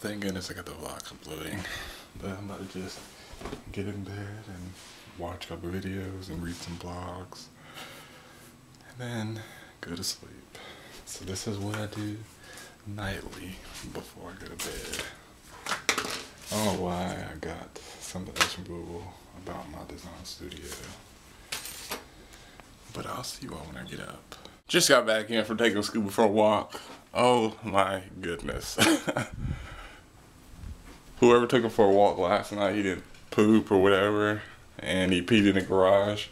thank goodness I got the vlog uploading. But I'm about to just get in bed and watch a couple videos and read some blogs. And then go to sleep. So this is what I do nightly before I go to bed. I don't know why I got something else from Google about my design studio. But I'll see you all when I get up. Just got back in from taking Scooby for a walk. Oh my goodness. Whoever took him for a walk last night, he didn't poop or whatever, and he peed in the garage.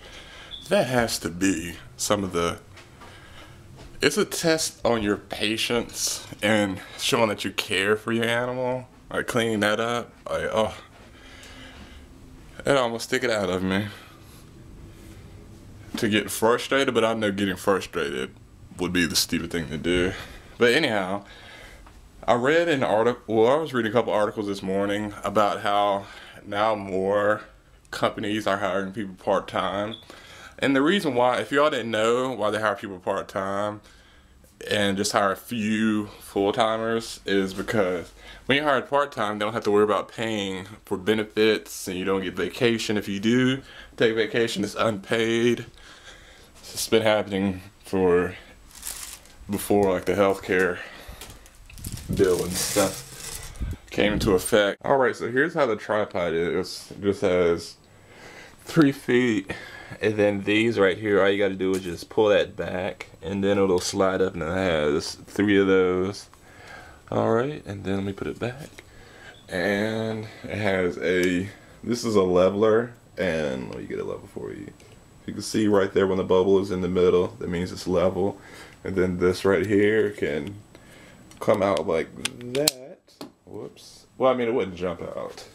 That has to be some of the. It's a test on your patience and showing that you care for your animal. Like cleaning that up, like oh, it almost stick it out of me to get frustrated, but I know getting frustrated would be the stupid thing to do. But anyhow, I read an article, well, I was reading a couple articles this morning about how now more companies are hiring people part time. And the reason why, if y'all didn't know why they hire people part time and just hire a few full timers, is because when you hire part time, they don't have to worry about paying for benefits and you don't get vacation. If you do take vacation, it's unpaid. It's been happening for before like the healthcare bill and stuff came into effect. All right, so here's how the tripod is. It just has three feet and then these right here, all you gotta do is just pull that back and then it'll slide up and it has three of those. All right, and then let me put it back. And it has a, this is a leveler and let me get a level for you. You can see right there when the bubble is in the middle, that means it's level. And then this right here can come out like that. Whoops. Well, I mean, it wouldn't jump out.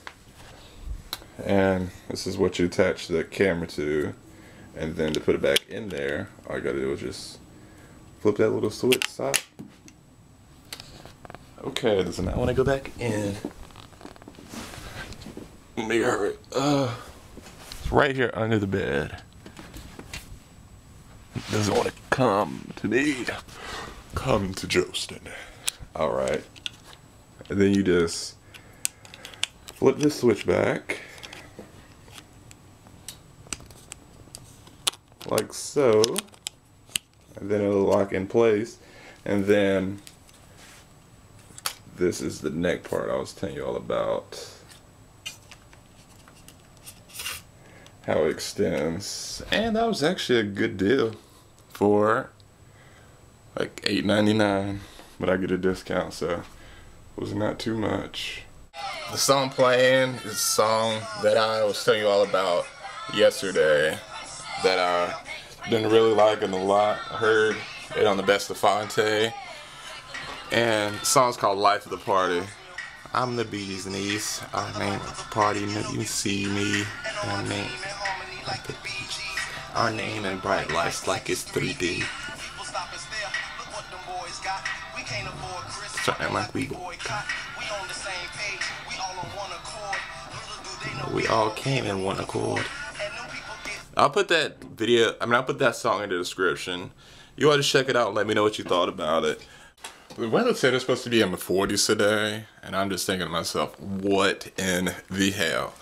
And this is what you attach the camera to. And then to put it back in there, all you gotta do is just flip that little switch stop. Okay, now when I wanna go back in, let me hurry. Uh, it's right here under the bed. Doesn't want to come to me. Come to Josten. All right. And then you just flip this switch back. Like so. And then it'll lock in place. And then this is the neck part I was telling you all about. How it extends. And that was actually a good deal for like $8.99 but I get a discount, so it was not too much. The song playing is a song that I was telling you all about yesterday that I've been really liking a lot. I heard it on the Best of Phonte. And the song's called Life of the Party. I'm the bee's knees. Our name party, you see me. Our name, like the. Our name and bright lights like it's 3D. Something like we we all came in one accord. I'll put that video, I mean, I'll put that song in the description. You ought to check it out and let me know what you thought about it. The weather said it's supposed to be in the 40s today, and I'm just thinking to myself, what in the hell?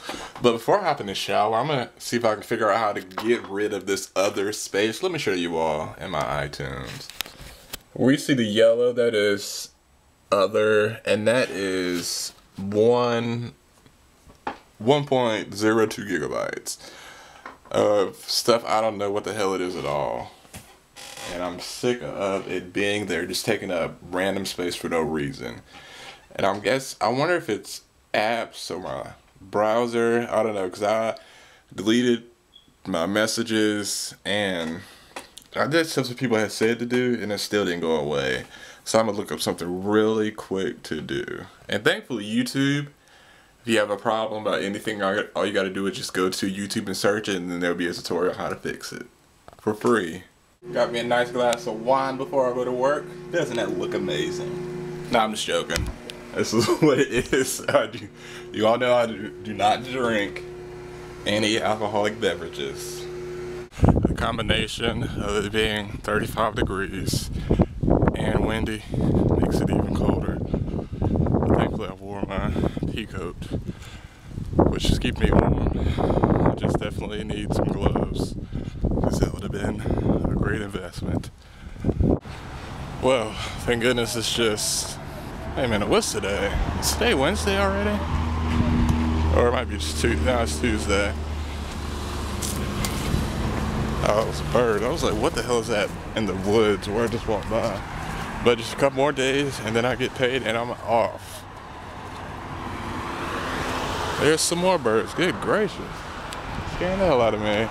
But before I hop in the shower, I'm gonna see if I can figure out how to get rid of this other space. Let me show you all in my iTunes. We see the yellow, that is other, and that is one 1.02 gigabytes of stuff I don't know what the hell it is at all. And I'm sick of it being there, just taking up random space for no reason. And I'm guess I wonder if it's apps or my browser. I don't know because I deleted my messages and I did stuff that people had said to do and it still didn't go away. So I'm gonna look up something really quick to do. And thankfully YouTube, if you have a problem about anything, all you gotta do is just go to YouTube and search it and then there'll be a tutorial how to fix it. For free. Got me a nice glass of wine before I go to work. Doesn't that look amazing? No, I'm just joking. This is what it is. I do, you all know I do, do not drink any alcoholic beverages. The combination of it being 35 degrees and windy makes it even colder. But Thankfully I wore my pea coat, which just keep me warm. I just definitely need some gloves because that would have been a great investment. Well, thank goodness it's just, hey man, what's today? Is today Wednesday already? Or it might be just Tuesday, no, it's Tuesday. Oh, it was a bird. I was like, what the hell is that in the woods where I just walked by? But just a couple more days and then I get paid and I'm off. There's some more birds. Good gracious. Scaring the hell out of me.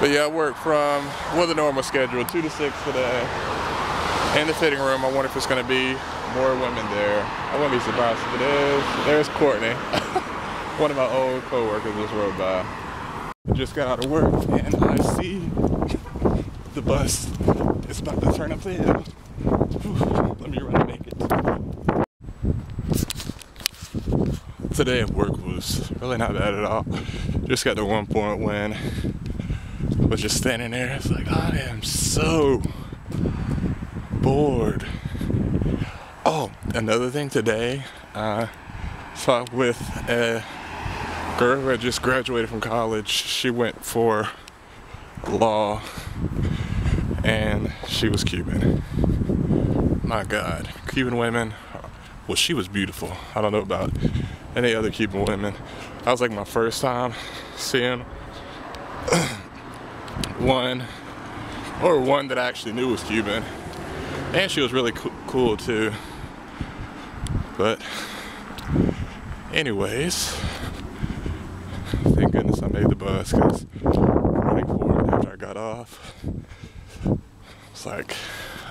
But yeah, I work from, well, the normal schedule, 2 to 6 today. In the fitting room, I wonder if it's going to be more women there. I wouldn't be surprised if it is. There's Courtney. One of my old co-workers just rode by. Just got out of work and I see the bus is about to turn up the hill. Let me run and make it. Today at work was really not bad at all. Just got the one point win. Was just standing there. It's like I am so bored. Oh, another thing today, uh, talked with a girl who had just graduated from college. She went for law and she was Cuban. My God, Cuban women. Well, she was beautiful. I don't know about any other Cuban women. That was like my first time seeing one, or one that I actually knew was Cuban and she was really co cool too. But, anyways, thank goodness I made the bus because running for it after I got off, it's like,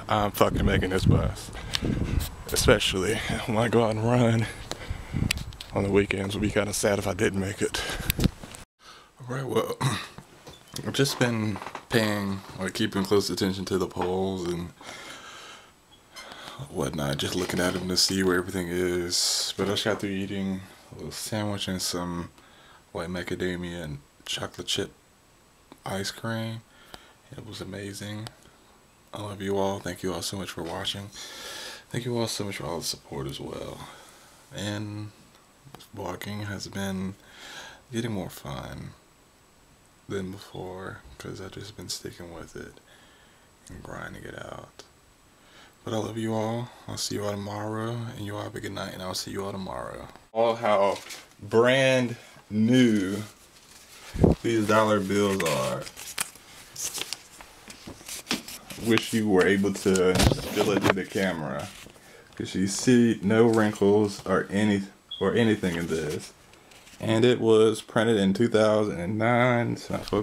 I'm fucking making this bus. Especially when I go out and run on the weekends, would be kind of sad if I didn't make it. Alright, well, I've just been paying, like keeping close attention to the polls and whatnot, just looking at them to see where everything is. But I just got through eating a little sandwich and some white macadamia and chocolate chip ice cream. It was amazing. I love you all. Thank you all so much for watching. Thank you all so much for all the support as well. And walking has been getting more fun than before because I've just been sticking with it and grinding it out. But I love you all. I'll see you all tomorrow. And you all have a good night. And I'll see you all tomorrow. All how brand new these dollar bills are. Wish you were able to spill it to the camera. Because you see no wrinkles or any or anything in this. And it was printed in 2009. So